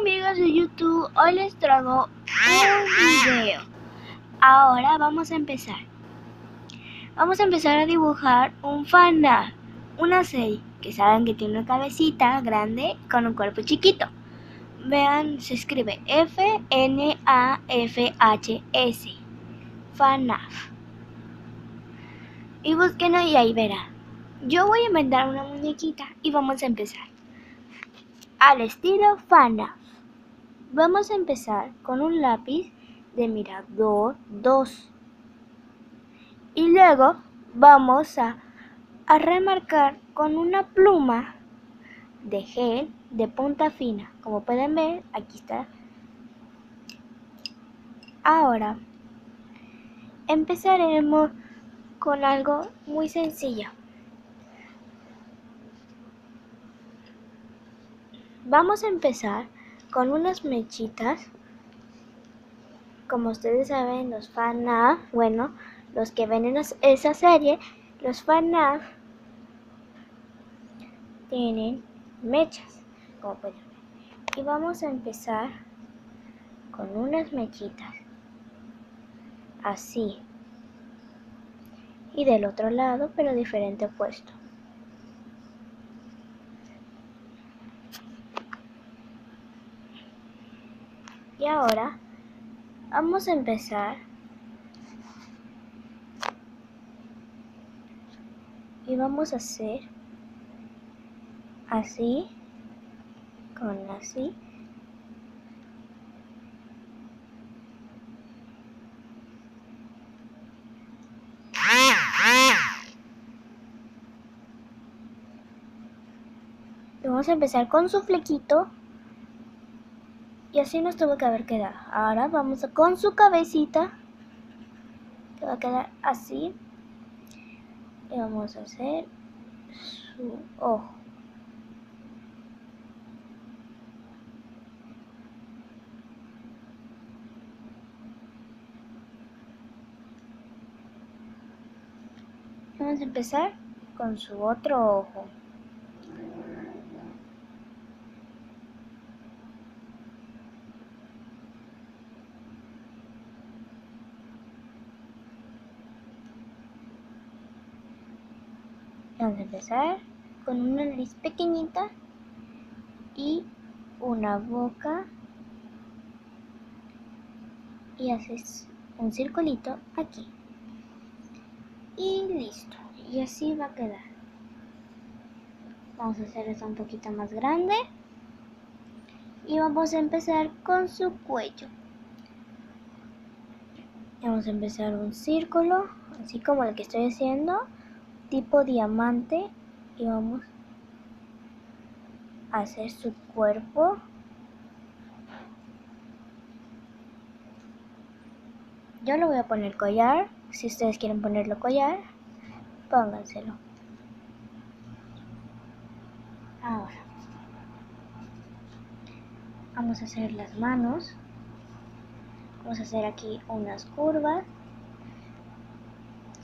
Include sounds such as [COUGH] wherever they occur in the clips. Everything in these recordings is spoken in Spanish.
amigos de YouTube, hoy les traigo un video. Ahora vamos a empezar. Vamos a empezar a dibujar un FNAF, una serie que saben que tiene una cabecita grande con un cuerpo chiquito. Vean, se escribe F-N-A-F-H-S, FNAF. Y búsquenlo y ahí verán. Yo voy a inventar una muñequita y vamos a empezar al estilo FANAF. Vamos a empezar con un lápiz de mirador 2 y luego vamos a, a remarcar con una pluma de gel de punta fina. Como pueden ver, aquí está. Ahora empezaremos con algo muy sencillo. Vamos a empezar con unas mechitas. Como ustedes saben, los FANAF, bueno, los que ven en esa serie, los FANAF tienen mechas, como pueden ver. Y vamos a empezar con unas mechitas. Así. Y del otro lado, pero diferente puesto. Ahora vamos a empezar. Y vamos a hacer así con así. Vamos a empezar con su flequito así nos tuvo que haber quedado. Ahora vamos a, con su cabecita. Que va a quedar así. Y vamos a hacer su ojo. Vamos a empezar con su otro ojo. Empezar con una nariz pequeñita y una boca. Y haces un circulito aquí. Y listo. Y así va a quedar. Vamos a hacer esto un poquito más grande. Y vamos a empezar con su cuello. Vamos a empezar un círculo así como el que estoy haciendo tipo diamante y vamos a hacer su cuerpo. Yo le voy a poner collar. Si ustedes quieren ponerlo collar pónganselo. Ahora vamos a hacer las manos. Vamos a hacer aquí unas curvas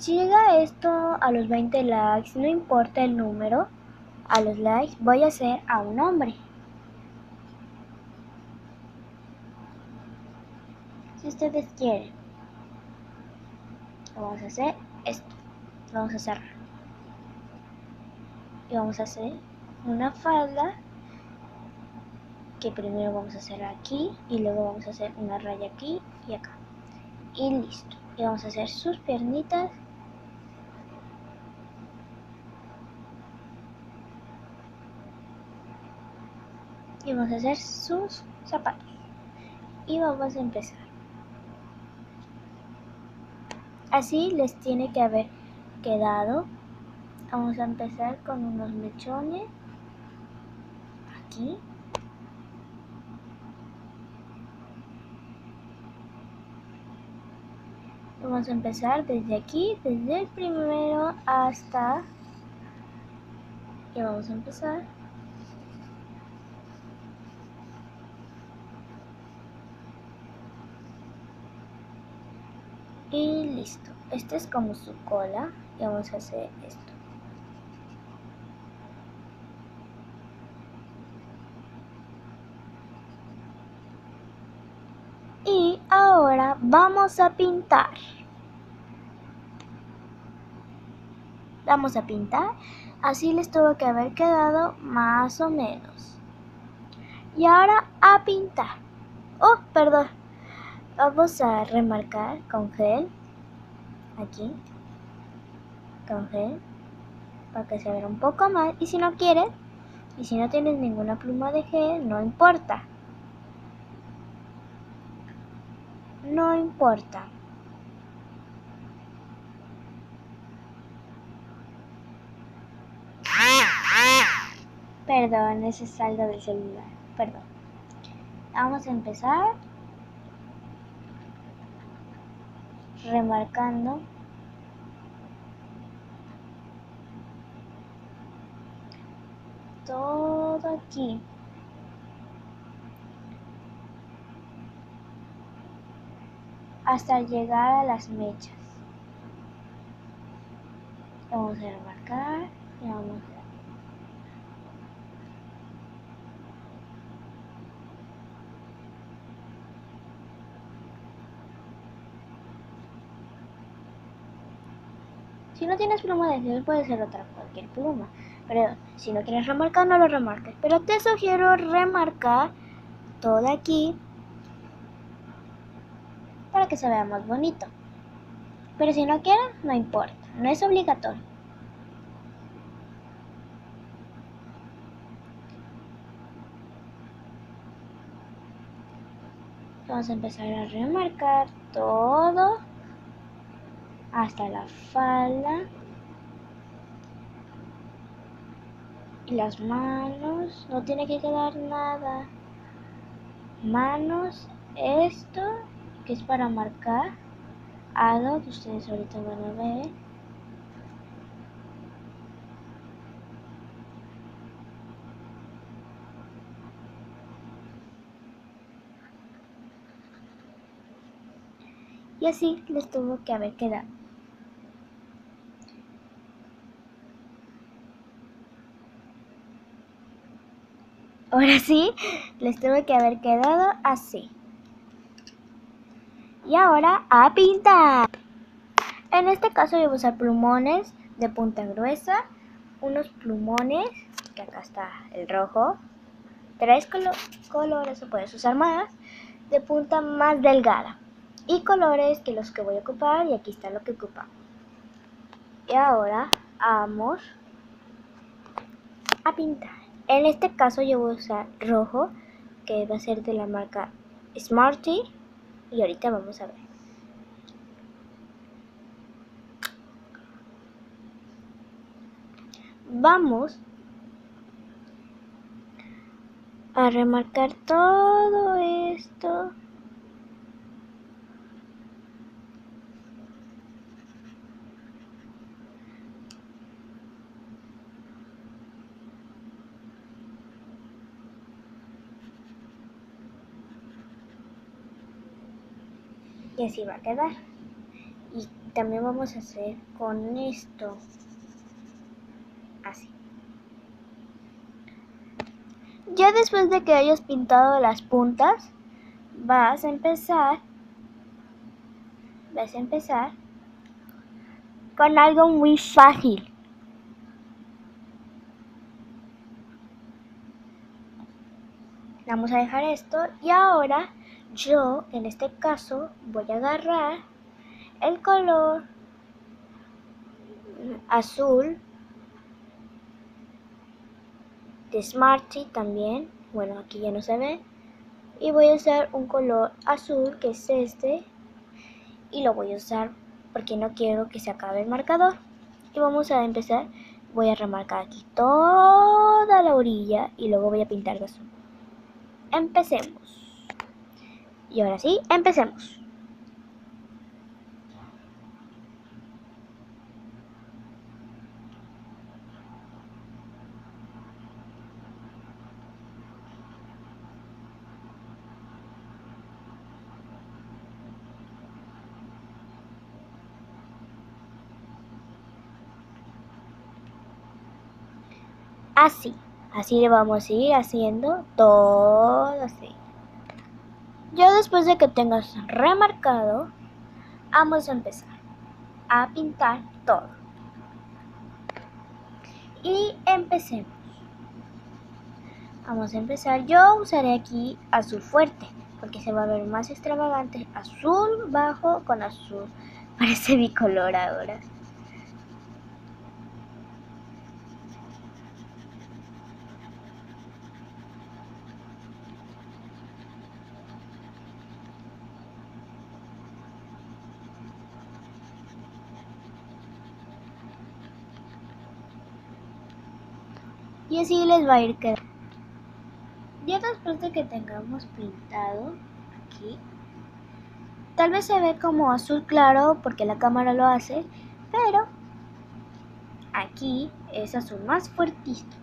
si llega esto a los 20 likes, no importa el número, a los likes voy a hacer a un hombre. Si ustedes quieren, vamos a hacer esto. Vamos a cerrar. Y vamos a hacer una falda que primero vamos a hacer aquí y luego vamos a hacer una raya aquí y acá. Y listo. Y vamos a hacer sus piernitas y vamos a hacer sus zapatos. Y vamos a empezar. Así les tiene que haber quedado. Vamos a empezar con unos mechones. Aquí. Vamos a empezar desde aquí desde el primero hasta y vamos a empezar y listo. Este es como su cola y vamos a hacer esto. Y ahora vamos a pintar. Vamos a pintar. Así les tuvo que haber quedado más o menos. Y ahora a pintar. Oh perdón. Vamos a remarcar con gel. Aquí. Con gel. Para que se vea un poco más. Y si no quieres, y si no tienes ninguna pluma de gel, no importa. No importa. Perdón, ese saldo del celular. Perdón. Vamos a empezar remarcando todo aquí. hasta llegar a las mechas. Vamos a remarcar y vamos a Si no tienes pluma de gel, puede ser otra cualquier pluma. Pero si no quieres remarcar, no lo remarques. Pero te sugiero remarcar todo aquí para que se vea más bonito. Pero si no quieren, no importa, no es obligatorio. Vamos a empezar a remarcar todo hasta la falda y las manos. No tiene que quedar nada. Manos, esto que es para marcar algo que ustedes ahorita van a ver. Y así les tuvo que haber quedado. Ahora sí, les tuvo que haber quedado así. Y ahora a pintar. En este caso voy a usar plumones de punta gruesa, unos plumones, que acá está el rojo, tres colores, o puedes usar más, de punta más delgada. Y colores que los que voy a ocupar, y aquí está lo que ocupamos. Y ahora vamos a pintar. En este caso yo voy a usar rojo, que va a ser de la marca Smarty y ahorita vamos a ver. Vamos a remarcar todo esto. Y así va a quedar. Y también vamos a hacer con esto. Así. Ya después de que hayas pintado las puntas vas a empezar vas a empezar con algo muy fácil. Vamos a dejar esto y ahora yo, en este caso, voy a agarrar el color azul de Smarty también. Bueno, aquí ya no se ve. Y voy a usar un color azul que es este. Y lo voy a usar porque no quiero que se acabe el marcador. Y vamos a empezar. Voy a remarcar aquí toda la orilla y luego voy a pintar de azul. Empecemos. Y ahora sí, empecemos. Así, así le vamos a ir haciendo todo así. Ya después de que tengas remarcado, vamos a empezar a pintar todo. Y empecemos. Vamos a empezar. Yo usaré aquí azul fuerte porque se va a ver más extravagante. Azul bajo con azul. [LAUGHS] Parece bicolor ahora. Y así les va a ir quedando. Ya después de que tengamos pintado aquí, tal vez se ve como azul claro porque la cámara lo hace, pero aquí es azul más fuertito.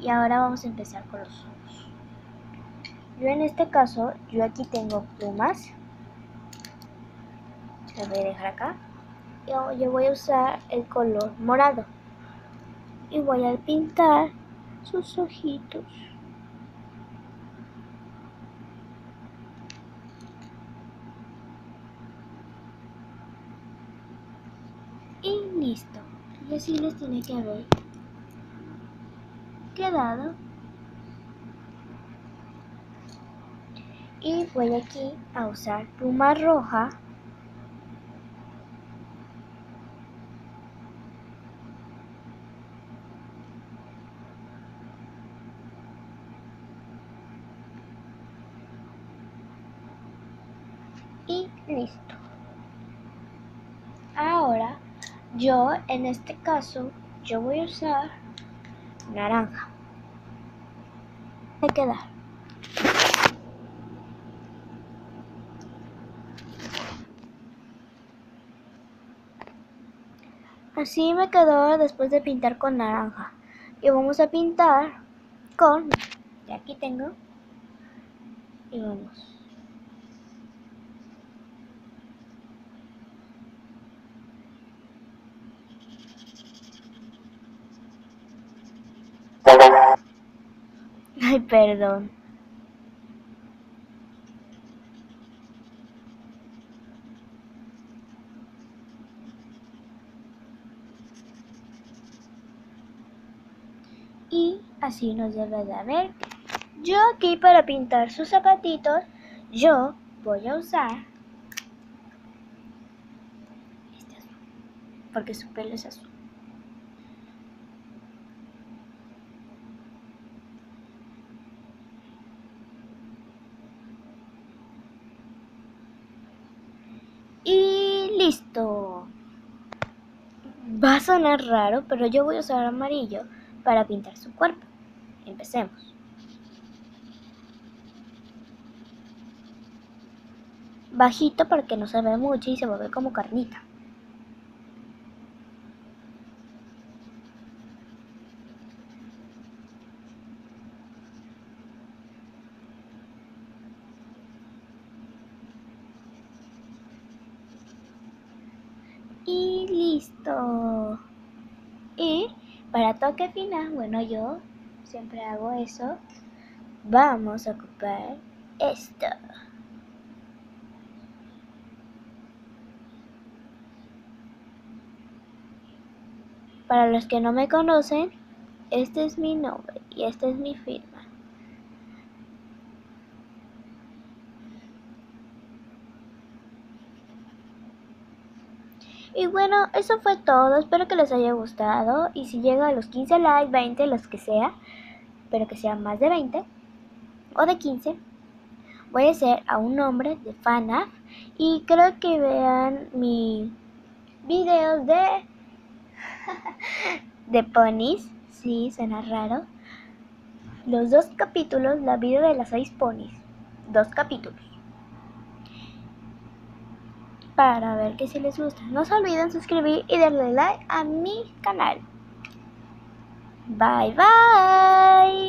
Y ahora vamos a empezar con los ojos. Yo en este caso, yo aquí tengo plumas. Las voy a dejar acá. Yo, yo voy a usar el color morado. Y voy a pintar sus ojitos. y listo. Y así les tiene que haber quedado. Y voy aquí a usar pluma roja. Y listo. Ahora yo en este caso yo voy a usar naranja. Me quedar así me quedó después de pintar con naranja. Y vamos a pintar con y aquí tengo y vamos Ay, perdón. Y así nos debe de haber. Yo aquí para pintar sus zapatitos, yo voy a usar este azul, porque su pelo es azul. Y listo. Va a sonar raro, pero yo voy a usar amarillo para pintar su cuerpo. Empecemos. Bajito para que no se vea mucho y se ve como carnita. y listo. Y toque final, bueno, yo siempre hago eso. Vamos a ocupar esto. Para los que no me conocen, este es mi nombre y esta es mi firma. Y bueno, eso fue todo. Espero que les haya gustado. Y si llega a los 15 likes, 20, los que sea, pero que sean más de 20 o de 15, voy a hacer a un nombre de FANAF. Y creo que vean mi videos de, [LAUGHS] de ponis. Sí, suena raro. Los dos capítulos, la vida de las seis ponis. Dos capítulos para ver que si les gusta. No se olviden suscribir y darle like a mi canal. Bye bye.